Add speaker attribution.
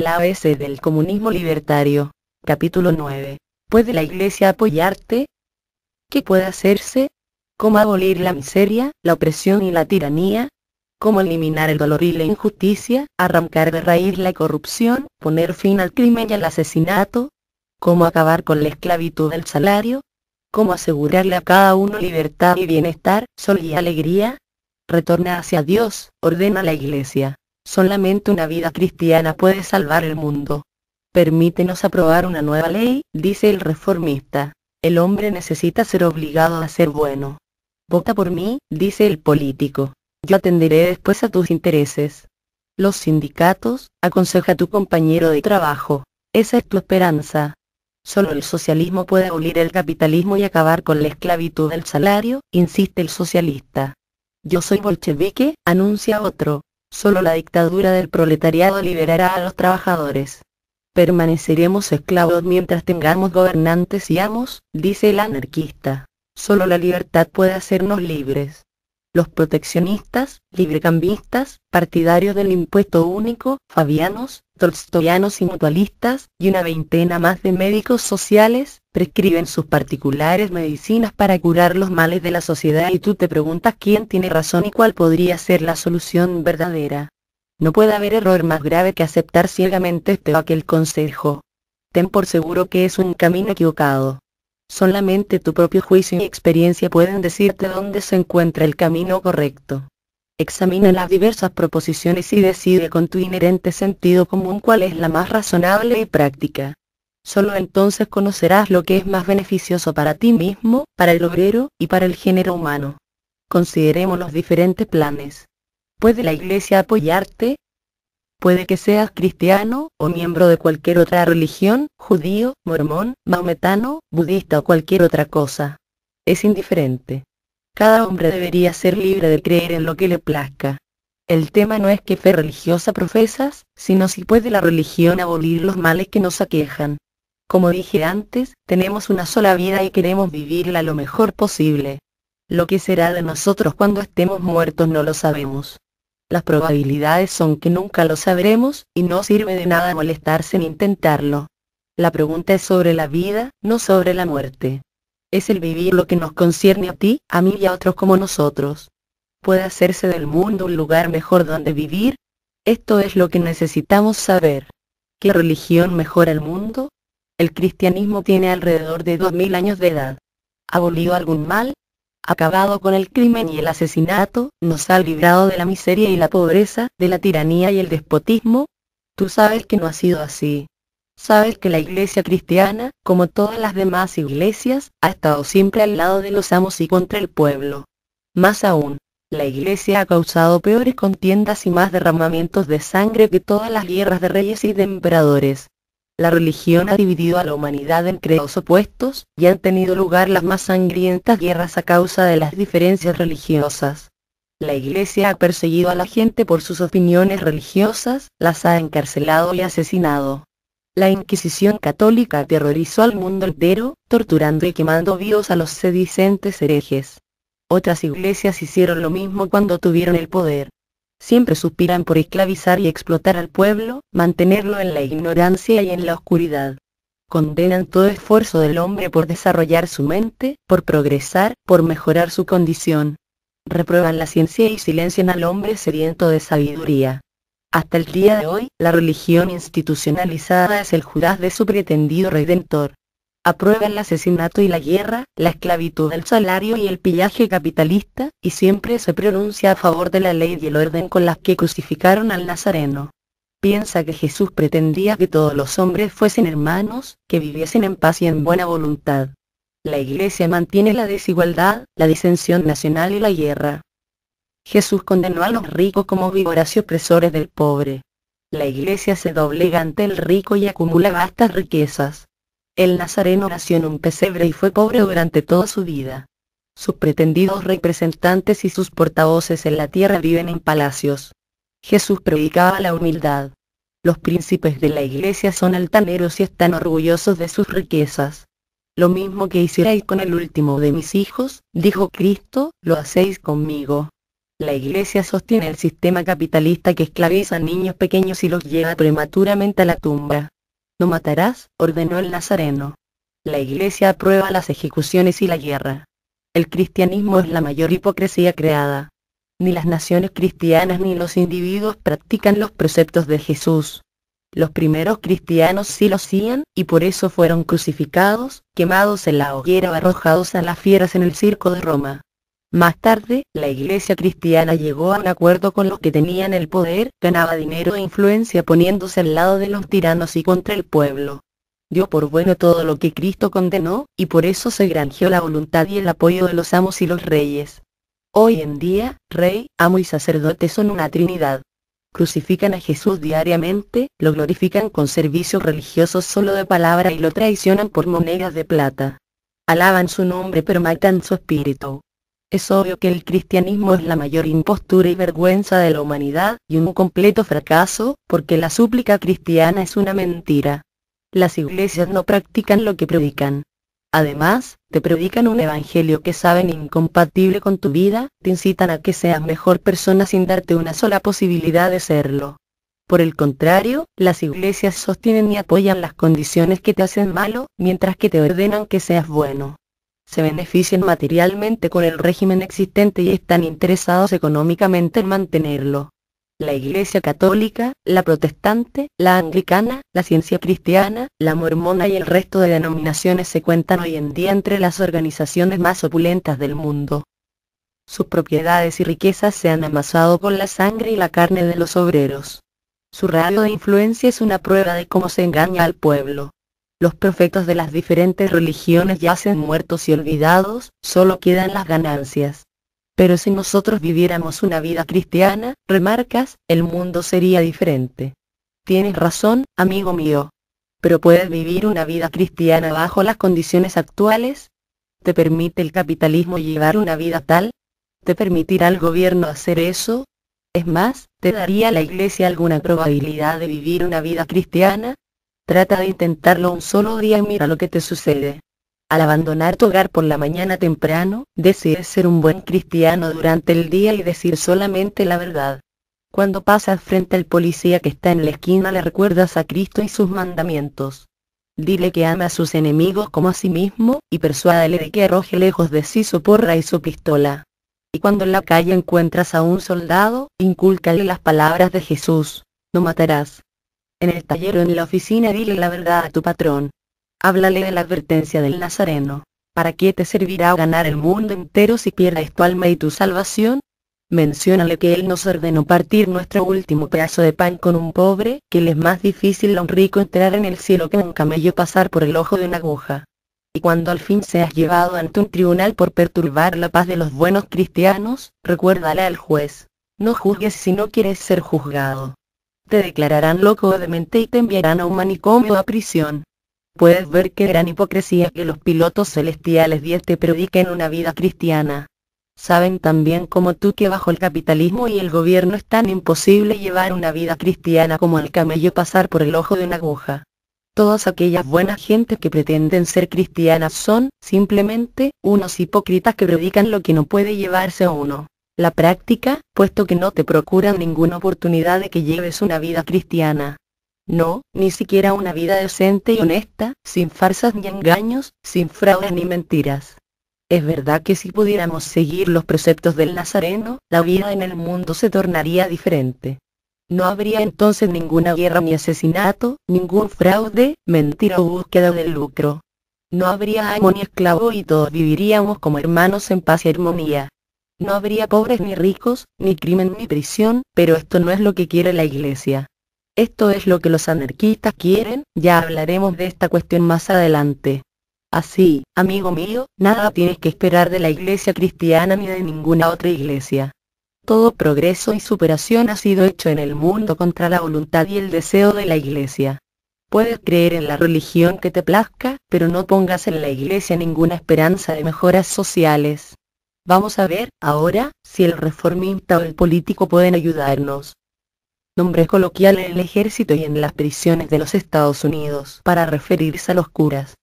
Speaker 1: El ABC del comunismo libertario. Capítulo 9. ¿Puede la Iglesia apoyarte? ¿Qué puede hacerse? ¿Cómo abolir la miseria, la opresión y la tiranía? ¿Cómo eliminar el dolor y la injusticia, arrancar de raíz la corrupción, poner fin al crimen y al asesinato? ¿Cómo acabar con la esclavitud del salario? ¿Cómo asegurarle a cada uno libertad y bienestar, sol y alegría? Retorna hacia Dios, ordena la Iglesia. Solamente una vida cristiana puede salvar el mundo. Permítenos aprobar una nueva ley, dice el reformista. El hombre necesita ser obligado a ser bueno. Vota por mí, dice el político. Yo atenderé después a tus intereses. Los sindicatos, aconseja a tu compañero de trabajo. Esa es tu esperanza. Solo el socialismo puede abolir el capitalismo y acabar con la esclavitud del salario, insiste el socialista. Yo soy bolchevique, anuncia otro. Solo la dictadura del proletariado liberará a los trabajadores. Permaneceremos esclavos mientras tengamos gobernantes y amos, dice el anarquista. Solo la libertad puede hacernos libres. Los proteccionistas, librecambistas, partidarios del impuesto único, fabianos, tolstoyanos y mutualistas, y una veintena más de médicos sociales, prescriben sus particulares medicinas para curar los males de la sociedad y tú te preguntas quién tiene razón y cuál podría ser la solución verdadera. No puede haber error más grave que aceptar ciegamente este o aquel consejo. Ten por seguro que es un camino equivocado. Solamente tu propio juicio y experiencia pueden decirte dónde se encuentra el camino correcto. Examina las diversas proposiciones y decide con tu inherente sentido común cuál es la más razonable y práctica. Solo entonces conocerás lo que es más beneficioso para ti mismo, para el obrero, y para el género humano. Consideremos los diferentes planes. ¿Puede la Iglesia apoyarte? Puede que seas cristiano, o miembro de cualquier otra religión, judío, mormón, maometano, budista o cualquier otra cosa. Es indiferente. Cada hombre debería ser libre de creer en lo que le plazca. El tema no es qué fe religiosa profesas, sino si puede la religión abolir los males que nos aquejan. Como dije antes, tenemos una sola vida y queremos vivirla lo mejor posible. Lo que será de nosotros cuando estemos muertos no lo sabemos. Las probabilidades son que nunca lo sabremos, y no sirve de nada molestarse en intentarlo. La pregunta es sobre la vida, no sobre la muerte. Es el vivir lo que nos concierne a ti, a mí y a otros como nosotros. ¿Puede hacerse del mundo un lugar mejor donde vivir? Esto es lo que necesitamos saber. ¿Qué religión mejora el mundo? El cristianismo tiene alrededor de 2000 años de edad. ¿Ha abolido algún mal? ¿Ha acabado con el crimen y el asesinato? ¿Nos ha librado de la miseria y la pobreza, de la tiranía y el despotismo? Tú sabes que no ha sido así. Sabes que la iglesia cristiana, como todas las demás iglesias, ha estado siempre al lado de los amos y contra el pueblo. Más aún, la iglesia ha causado peores contiendas y más derramamientos de sangre que todas las guerras de reyes y de emperadores. La religión ha dividido a la humanidad en credos opuestos, y han tenido lugar las más sangrientas guerras a causa de las diferencias religiosas. La iglesia ha perseguido a la gente por sus opiniones religiosas, las ha encarcelado y asesinado. La Inquisición católica aterrorizó al mundo entero, torturando y quemando vivos a los sedicentes herejes. Otras iglesias hicieron lo mismo cuando tuvieron el poder. Siempre suspiran por esclavizar y explotar al pueblo, mantenerlo en la ignorancia y en la oscuridad. Condenan todo esfuerzo del hombre por desarrollar su mente, por progresar, por mejorar su condición. Reprueban la ciencia y silencian al hombre sediento de sabiduría. Hasta el día de hoy, la religión institucionalizada es el Judas de su pretendido redentor. Aprueba el asesinato y la guerra, la esclavitud del salario y el pillaje capitalista, y siempre se pronuncia a favor de la ley y el orden con las que crucificaron al Nazareno. Piensa que Jesús pretendía que todos los hombres fuesen hermanos, que viviesen en paz y en buena voluntad. La Iglesia mantiene la desigualdad, la disensión nacional y la guerra. Jesús condenó a los ricos como víboras y opresores del pobre. La iglesia se doblega ante el rico y acumula vastas riquezas. El nazareno nació en un pesebre y fue pobre durante toda su vida. Sus pretendidos representantes y sus portavoces en la tierra viven en palacios. Jesús predicaba la humildad. Los príncipes de la iglesia son altaneros y están orgullosos de sus riquezas. Lo mismo que hicierais con el último de mis hijos, dijo Cristo, lo hacéis conmigo. La iglesia sostiene el sistema capitalista que esclaviza a niños pequeños y los lleva prematuramente a la tumba. No matarás, ordenó el Nazareno. La iglesia aprueba las ejecuciones y la guerra. El cristianismo es la mayor hipocresía creada. Ni las naciones cristianas ni los individuos practican los preceptos de Jesús. Los primeros cristianos sí lo hacían, y por eso fueron crucificados, quemados en la hoguera o arrojados a las fieras en el circo de Roma. Más tarde, la iglesia cristiana llegó a un acuerdo con los que tenían el poder, ganaba dinero e influencia poniéndose al lado de los tiranos y contra el pueblo. Dio por bueno todo lo que Cristo condenó, y por eso se granjeó la voluntad y el apoyo de los amos y los reyes. Hoy en día, rey, amo y sacerdote son una trinidad. Crucifican a Jesús diariamente, lo glorifican con servicios religiosos solo de palabra y lo traicionan por monedas de plata. Alaban su nombre pero matan su espíritu. Es obvio que el cristianismo es la mayor impostura y vergüenza de la humanidad, y un completo fracaso, porque la súplica cristiana es una mentira. Las iglesias no practican lo que predican. Además, te predican un evangelio que saben incompatible con tu vida, te incitan a que seas mejor persona sin darte una sola posibilidad de serlo. Por el contrario, las iglesias sostienen y apoyan las condiciones que te hacen malo, mientras que te ordenan que seas bueno se benefician materialmente con el régimen existente y están interesados económicamente en mantenerlo. La Iglesia Católica, la Protestante, la Anglicana, la Ciencia Cristiana, la Mormona y el resto de denominaciones se cuentan hoy en día entre las organizaciones más opulentas del mundo. Sus propiedades y riquezas se han amasado con la sangre y la carne de los obreros. Su radio de influencia es una prueba de cómo se engaña al pueblo. Los profetas de las diferentes religiones yacen muertos y olvidados, solo quedan las ganancias. Pero si nosotros viviéramos una vida cristiana, remarcas, el mundo sería diferente. Tienes razón, amigo mío. Pero ¿puedes vivir una vida cristiana bajo las condiciones actuales? ¿Te permite el capitalismo llevar una vida tal? ¿Te permitirá el gobierno hacer eso? Es más, ¿te daría la iglesia alguna probabilidad de vivir una vida cristiana? Trata de intentarlo un solo día y mira lo que te sucede. Al abandonar tu hogar por la mañana temprano, decides ser un buen cristiano durante el día y decir solamente la verdad. Cuando pasas frente al policía que está en la esquina le recuerdas a Cristo y sus mandamientos. Dile que ama a sus enemigos como a sí mismo, y persuádele de que arroje lejos de sí su porra y su pistola. Y cuando en la calle encuentras a un soldado, incúlcale las palabras de Jesús. No matarás, en el taller o en la oficina dile la verdad a tu patrón. Háblale de la advertencia del Nazareno. ¿Para qué te servirá ganar el mundo entero si pierdes tu alma y tu salvación? Menciónale que Él nos ordenó partir nuestro último pedazo de pan con un pobre, que le es más difícil a un rico entrar en el cielo que un camello pasar por el ojo de una aguja. Y cuando al fin seas llevado ante un tribunal por perturbar la paz de los buenos cristianos, recuérdale al juez. No juzgues si no quieres ser juzgado te declararán loco o demente y te enviarán a un manicomio o a prisión. Puedes ver qué gran hipocresía que los pilotos celestiales 10 te prediquen una vida cristiana. Saben también como tú que bajo el capitalismo y el gobierno es tan imposible llevar una vida cristiana como el camello pasar por el ojo de una aguja. Todas aquellas buenas gentes que pretenden ser cristianas son, simplemente, unos hipócritas que predican lo que no puede llevarse a uno la práctica, puesto que no te procuran ninguna oportunidad de que lleves una vida cristiana. No, ni siquiera una vida decente y honesta, sin farsas ni engaños, sin fraudes ni mentiras. Es verdad que si pudiéramos seguir los preceptos del Nazareno, la vida en el mundo se tornaría diferente. No habría entonces ninguna guerra ni asesinato, ningún fraude, mentira o búsqueda del lucro. No habría amo ni esclavo y todos viviríamos como hermanos en paz y armonía. No habría pobres ni ricos, ni crimen ni prisión, pero esto no es lo que quiere la Iglesia. Esto es lo que los anarquistas quieren, ya hablaremos de esta cuestión más adelante. Así, amigo mío, nada tienes que esperar de la Iglesia cristiana ni de ninguna otra iglesia. Todo progreso y superación ha sido hecho en el mundo contra la voluntad y el deseo de la Iglesia. Puedes creer en la religión que te plazca, pero no pongas en la Iglesia ninguna esperanza de mejoras sociales. Vamos a ver, ahora, si el reformista o el político pueden ayudarnos. Nombre coloquial en el ejército y en las prisiones de los Estados Unidos para referirse a los curas.